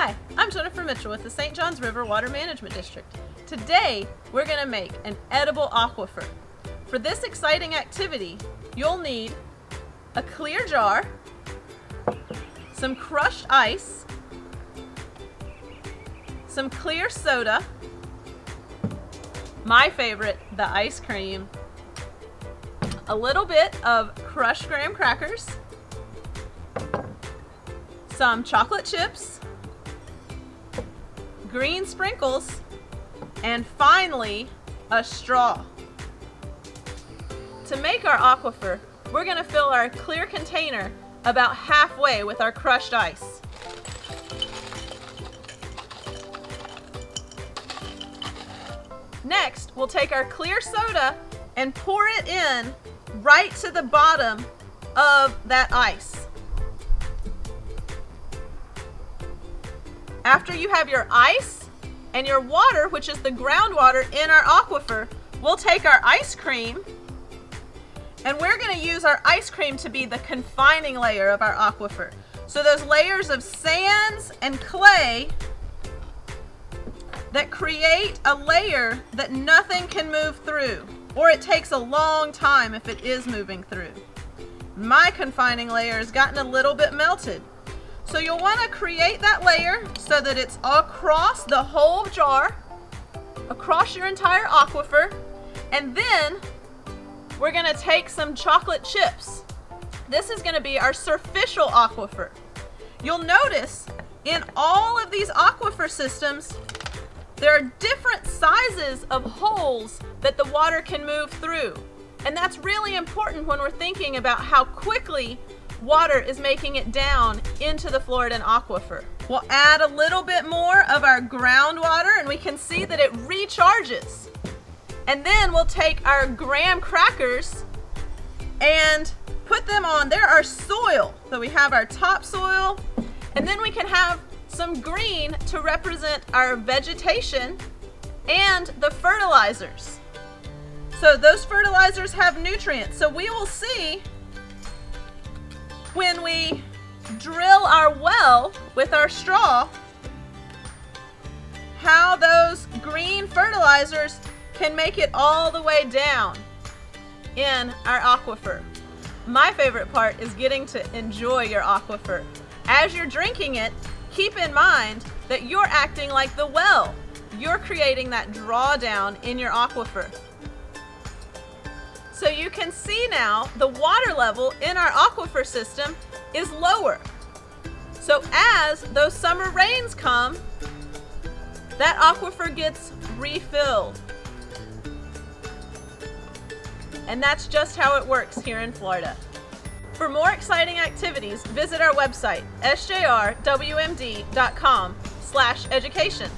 Hi, I'm Jennifer Mitchell with the St. Johns River Water Management District. Today, we're going to make an edible aquifer. For this exciting activity, you'll need a clear jar, some crushed ice, some clear soda, my favorite, the ice cream, a little bit of crushed graham crackers, some chocolate chips, green sprinkles, and finally, a straw. To make our aquifer, we're gonna fill our clear container about halfway with our crushed ice. Next, we'll take our clear soda and pour it in right to the bottom of that ice. After you have your ice and your water, which is the groundwater in our aquifer, we'll take our ice cream and we're going to use our ice cream to be the confining layer of our aquifer. So those layers of sands and clay that create a layer that nothing can move through, or it takes a long time if it is moving through. My confining layer has gotten a little bit melted. So you'll want to create that layer so that it's across the whole jar, across your entire aquifer, and then we're going to take some chocolate chips. This is going to be our surficial aquifer. You'll notice in all of these aquifer systems, there are different sizes of holes that the water can move through. And that's really important when we're thinking about how quickly water is making it down into the Floridan aquifer. We'll add a little bit more of our groundwater and we can see that it recharges. And then we'll take our graham crackers and put them on. There are soil. So we have our topsoil and then we can have some green to represent our vegetation and the fertilizers. So those fertilizers have nutrients. So we will see when we drill our well with our straw how those green fertilizers can make it all the way down in our aquifer. My favorite part is getting to enjoy your aquifer. As you're drinking it, keep in mind that you're acting like the well. You're creating that drawdown in your aquifer. So you can see now the water level in our aquifer system is lower. So as those summer rains come, that aquifer gets refilled. And that's just how it works here in Florida. For more exciting activities, visit our website, sjrwmd.com slash education.